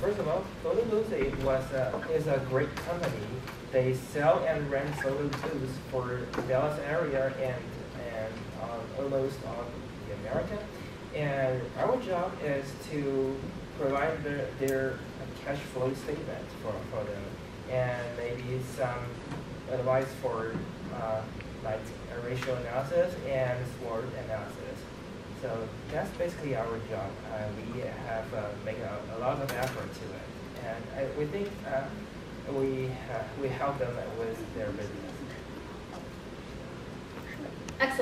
first of all, Booth it was uh, is a great company. They sell and rent photo booths for Dallas area and and uh, almost all the America. And our job is to provide their, their cash flow statement for, for them and maybe some advice for uh, like a ratio analysis and SWOT analysis. So that's basically our job. Uh, we have uh, made a, a lot of effort to it, and I, we think uh, we uh, we help them with their business.